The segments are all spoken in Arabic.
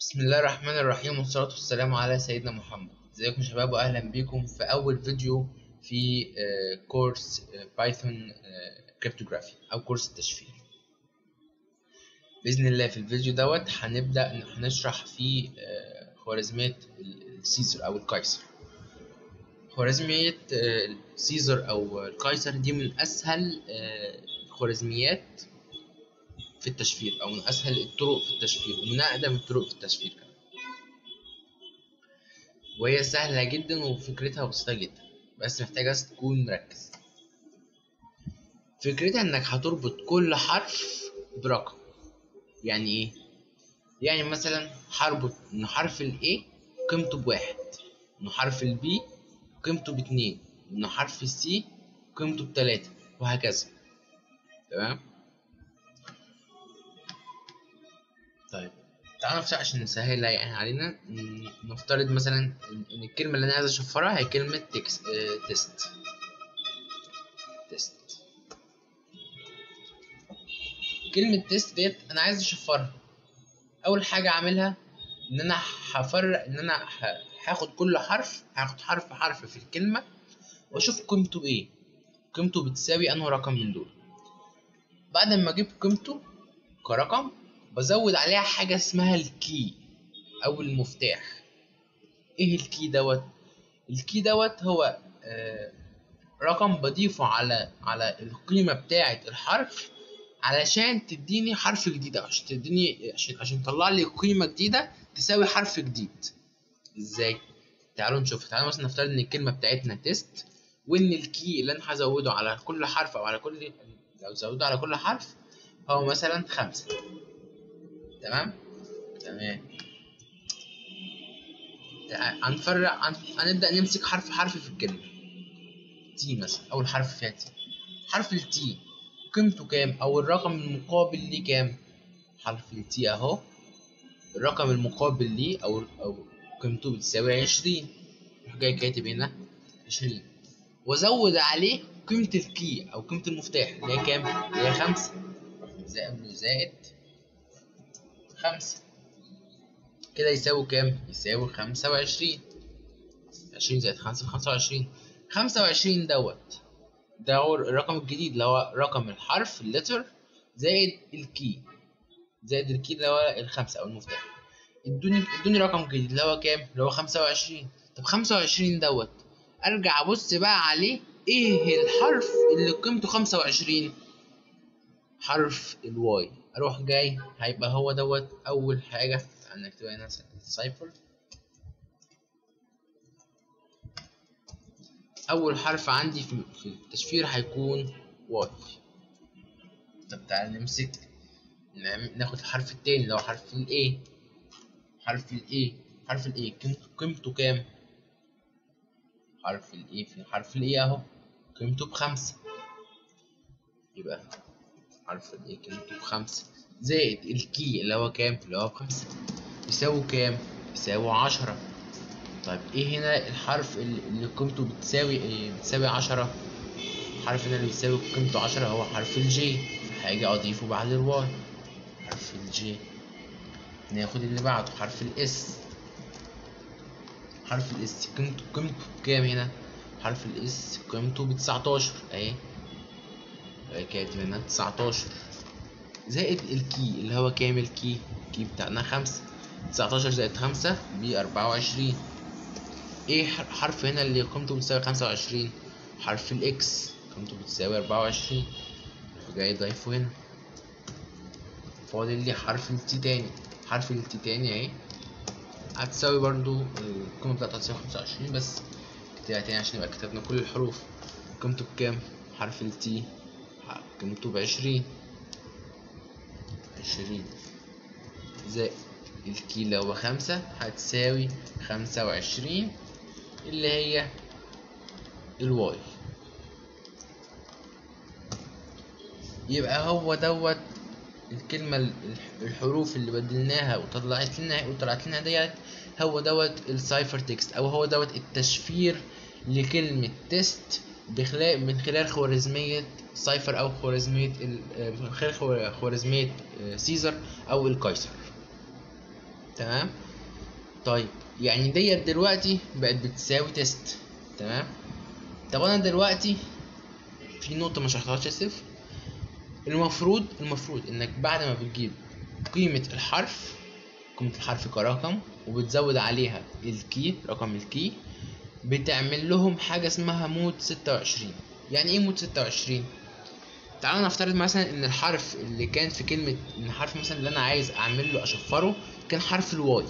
بسم الله الرحمن الرحيم والصلاة والسلام على سيدنا محمد. إزيكم شباب واهلا بيكم في أول فيديو في آه، كورس بايثون cryptography أو كورس التشفير. بإذن الله في الفيديو دوت هنبدأ فيه آه، خوارزمية ال Caesar أو القيصر خوارزمية آه، ال Caesar أو القيصر دي من أسهل آه، الخوارزميات في التشفير أو من أسهل الطرق في التشفير ومن أقدم الطرق في التشفير كمان. وهي سهلة جدا وفكرتها بسيطة جدا بس محتاجة تكون مركز. فكرتها إنك هتربط كل حرف برقم. يعني إيه؟ يعني مثلا هربط إن حرف ال A قيمته بواحد إن حرف ال B قيمته باتنين إن حرف ال C قيمته بتلاتة وهكذا. تمام؟ طيب تعالوا نفتح عشان نسهلها يعني علينا نفترض مثلا إن الكلمة اللي أنا عايز اشفرها هي كلمة text آه test test كلمة test ديت أنا عايز اشفرها أول حاجة أعملها إن أنا هفرق إن أنا هاخد كل حرف هاخد حرف حرف في الكلمة وأشوف قيمته إيه. قيمته بتساوي انه رقم من دول. بعد ما أجيب قيمته كرقم بزود عليها حاجة اسمها ال key أو المفتاح إيه ال key دوت؟ ال key دوت هو آه رقم بضيفه على على القيمة بتاعة الحرف علشان تديني حرف جديد عشان تديني عشان عشان تطلع لي قيمة جديدة تساوي حرف جديد إزاي؟ تعالوا نشوف تعالوا مثلا نفترض إن الكلمة بتاعتنا test وإن ال key اللي أنا هزوده على كل حرف أو على كل لو زوده على كل حرف هو مثلا خمسة تمام؟ تمام. هنفرق هن- هنبدأ نمسك حرف حرف في الكلمة. T مثلا أول حرف فيها T حرف ال T قيمته كام؟ أو الرقم المقابل ليه كام؟ حرف التي أهو. الرقم المقابل ليه أو أو قيمته بتساوي عشرين. أروح جاي كاتب هنا عشرين. وأزود عليه قيمة الكي أو قيمة المفتاح. اللي هي كام؟ اللي هي خمسة. زائد زائد خمسة. كده يساوي كام؟ يساوي خمسة وعشرين. عشرين زائد خمسة بخمسة وعشرين. خمسة وعشرين دوت. ده هو الرقم الجديد اللي هو رقم الحرف اللتر زائد ال key. زائد ال key اللي هو الخمسة أو المفتاح. ادوني ادوني رقم جديد اللي هو كام؟ اللي هو خمسة وعشرين. طب خمسة وعشرين دوت. أرجع أبص بقى عليه. إيه الحرف اللي قيمته خمسة وعشرين؟ حرف ال Y أروح جاي هيبقى هو دوت أول حاجة هنكتبها هنا cipher أول حرف عندي في في التشفير هيكون Y. طب تعال نمسك نعم- ناخد الحرف التاني اللي هو حرف ال E حرف ال E حرف ال E قيمته كام؟ حرف ال E في حرف ال E أهو قيمته بخمسة. يبقى حرف ال E قيمته بخمسة زائد ال key اللي هو كام؟ اللي هو بخمسة يساوي كام؟ يساوي عشرة. طيب إيه هنا الحرف اللي قيمته بتساوي إيه بتساوي عشرة؟ الحرف هنا اللي بيساوي قيمته عشرة هو حرف ال J هاجي أضيفه بعد ال Y حرف ال J ناخد اللي بعده حرف ال S حرف ال S قيمته قيمته بكام هنا؟ حرف ال S قيمته بتسعتاشر. أهي. كاتب هنا تسعتاشر زائد ال key اللي هو كام ال key ال key بتاعنا خمسة تسعتاشر زائد خمسة بأربعة وعشرين. إيه ح- حرف هنا اللي قيمته بتساوي خمسة وعشرين؟ حرف الاكس قيمته بتساوي أربعة وعشرين. جاي ضايفه هنا. فاضل لي حرف التي تاني. حرف التي تاني أهي. هتساوي برضو القيمة بتاعتها هتساوي خمسة وعشرين بس. كتبها تاني عشان يبقى كتبنا كل الحروف. قيمته بكام؟ حرف التي قيمته بعشرين عشرين. زائد ال key اللي هو خمسة هتساوي خمسة وعشرين اللي هي ال Y. يبقى هو دوت الكلمة ال- الح- الحروف اللي بدلناها وطلعت لنا وطلعت لنا ديت هو دوت ال cipher text أو هو دوت التشفير لكلمة test بخلال من خلال خوارزمية cipher أو خوارزمية آه، من خلال خو- خوارزمية آه، Caesar أو القيصر. تمام؟ طيب يعني ديت دلوقتي بقت بتساوي test تمام؟ طب أنا دلوقتي في نقطة ما شرحتهاش يا سيف. المفروض المفروض إنك بعد ما بتجيب قيمة الحرف قيمة الحرف كرقم وبتزود عليها ال key رقم ال key بتعمل لهم حاجة اسمها mod ستة وعشرين. يعني إيه mod ستة وعشرين؟ تعالوا نفترض مثلا إن الحرف اللي كان في كلمة إن الحرف مثلا اللي أنا عايز اعمل له أشفره كان حرف ال Y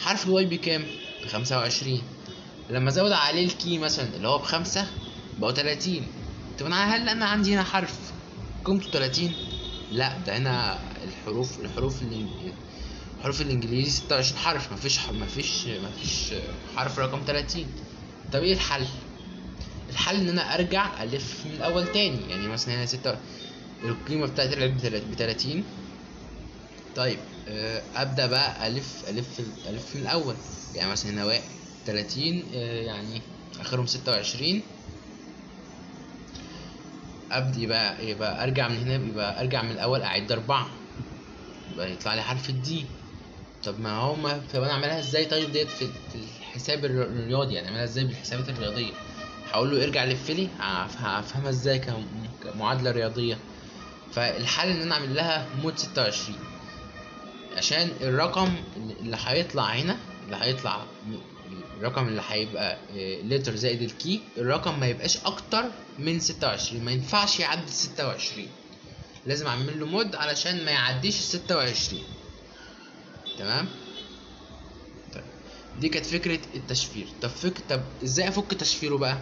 حرف ال Y بكام؟ بخمسة وعشرين. لما أزود عليه ال key مثلا اللي هو بخمسة بقوا تلاتين. طب أنا هل أنا عندي هنا حرف قيمته تلاتين؟ لا ده هنا الحروف الحروف اللي الحروف الإنجليزي ستة وعشرين حرف مفيش مفيش مفيش حرف رقم تلاتين. طب إيه الحل؟ الحل إن أنا أرجع ألف من الأول تاني يعني مثلا هنا ستة القيمة بتاعت العلب بتلاتين طيب آه، أبدأ بقى ألف ألف ألف من الأول. يعني مثلا هنا واحد تلاتين آه، يعني آخرهم ستة وعشرين. ابدا يبقى يبقى أرجع من هنا يبقى أرجع من الأول أعد أربعة. يبقى يطلع لي حرف الدي. طب ما هو ما طب أنا أعملها إزاي طيب ديت في الحساب الر- الرياضي يعني أعملها إزاي بالحسابات الرياضية؟ هقول له ارجع لف لي هف- هفهمها إزاي كم- كمعادلة رياضية. فالحل إن أنا أعمل لها mod 26 عشان الرقم اللي هيطلع هنا اللي هيطلع الرقم اللي هيبقى letter زائد ال key الرقم ما يبقاش أكتر من 26 ما ينفعش يعدي 26 لازم أعمل له mod علشان ما يعديش ال 26 تمام؟ طيب. دي كانت فكرة التشفير. طب فك... طب إزاي افك تشفيره بقى؟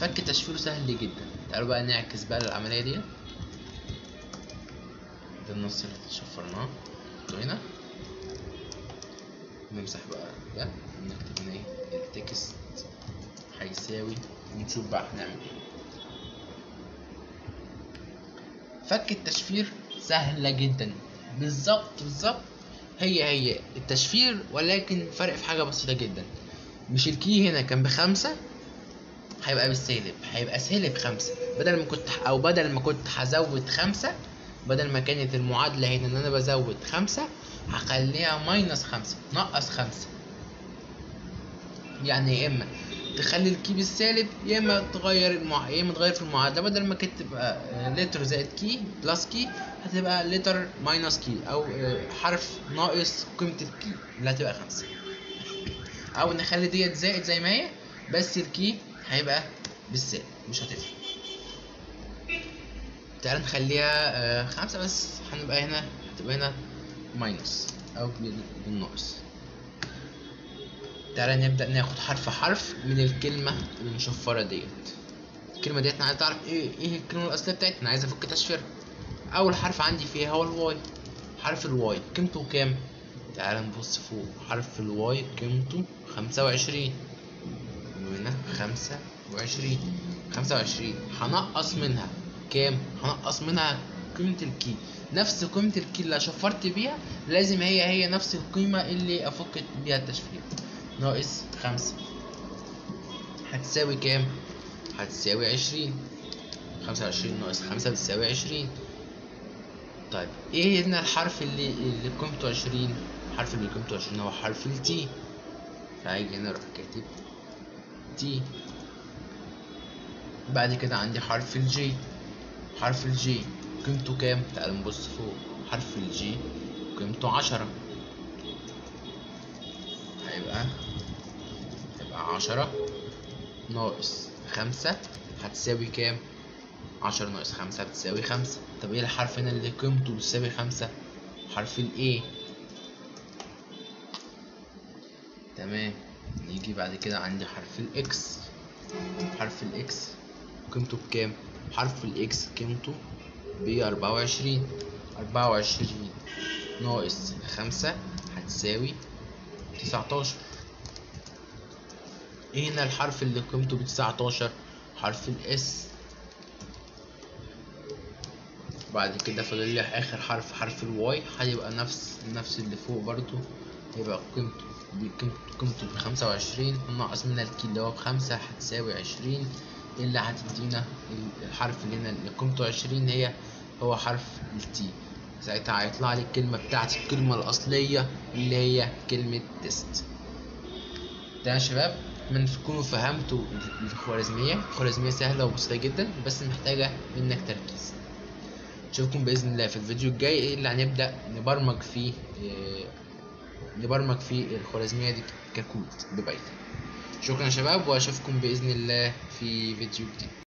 فك تشفيره سهل جدا. تعالوا بقى نعكس بقى العملية دي. ده النص اللي شفرناه نحطه هنا. نمسح بقى. ده ونكتب هنا إيه؟ ال text هيساوي. ونشوف بقى هنعمل إيه. فك التشفير سهلة جدا. بالظبط بالظبط. هي هي التشفير ولكن فرق في حاجة بسيطة جدا. مش ال key هنا كان بخمسة هيبقى بالسالب هيبقى سالب خمسة. بدل ما كنت أو بدل ما كنت هزود خمسة بدل ما كانت المعادلة هنا إن أنا بزود خمسة هخليها minus خمسة نقص خمسة. يعني يا إما؟ تخلي ال key بالسالب يا إما تغير المع... يا إما تغير في المعادله بدل ما كانت تبقى letter زائد key plus key هتبقى letter minus key أو آه، حرف ناقص قيمة ال key اللي هتبقى خمسة. أو نخلي ديت زائد زي ما هي بس ال key هيبقى بالسالب مش هتفرق. تعال نخليها آه، خمسة بس. هنبقى هنا هتبقى هنا minus أو بال- بالناقص. تعالى نبدأ ناخد حرف حرف من الكلمة المشفرة ديت. الكلمة ديت أنا عايز أعرف إيه إيه الكلمة الأصلية بتاعتنا؟ أنا عايز أفك تشفيرها أول حرف عندي فيها هو ال Y حرف ال Y قيمته كام؟ تعالى نبص فوق. حرف ال Y قيمته خمسة وعشرين. وهنا خمسة وعشرين. خمسة وعشرين. هنقص منها كام؟ هنقص منها قيمة الكي نفس قيمة الكي اللي شفرت بيها لازم هي هي نفس القيمة اللي أفك بيها التشفير. ناقص خمسة هتساوي كام؟ هتساوي عشرين. خمسة وعشرين ناقص خمسة بتساوي عشرين. طيب إيه هنا الحرف اللي اللي قيمته عشرين؟ الحرف اللي قيمته عشرين هو حرف التي فهيجي هنا أروح كاتب نيجي بعد كده عندي حرف ال J حرف ال J قيمته كام؟ تعال نبص فوق. حرف ال J قيمته عشرة. هيبقى عشرة ناقص خمسة هتساوي كام؟ عشرة ناقص خمسة بتساوي خمسة طب إيه الحرف هنا اللي قيمته بتساوي خمسة؟ حرف ال E تمام نيجي بعد كده عندي حرف ال X حرف ال X قيمته بكام؟ حرف ال X قيمته بأربعة وعشرين أربعة وعشرين ناقص خمسة هتساوي تسعتاشر هنا الحرف اللي قيمته بتسعتاشر حرف ال S بعد كده فاضل لي آخر حرف حرف ال Y هيبقى نفس نفس اللي فوق برضو يبقى قيمته قيمته بخمسة وعشرين ناقص منها ال key اللي هو بخمسة هتساوي عشرين اللي هتدينا الحرف اللي هنا اللي قيمته عشرين هي هو حرف ال T ساعتها هيطلع لي الكلمة بتاعتي الكلمة الأصلية اللي هي كلمة test ده يا شباب؟ اتمنى تكونوا فهمتوا الخوارزمية الخوارزمية سهلة وبسيطة جدا بس محتاجة منك تركيز. اشوفكم بإذن الله في الفيديو الجاي. اللي هنبدأ؟ نبرمج فيه آه نبرمج فيه الخوارزمية دي ككود ببايثون شكرا يا شباب وأشوفكم بإذن الله في فيديو جديد.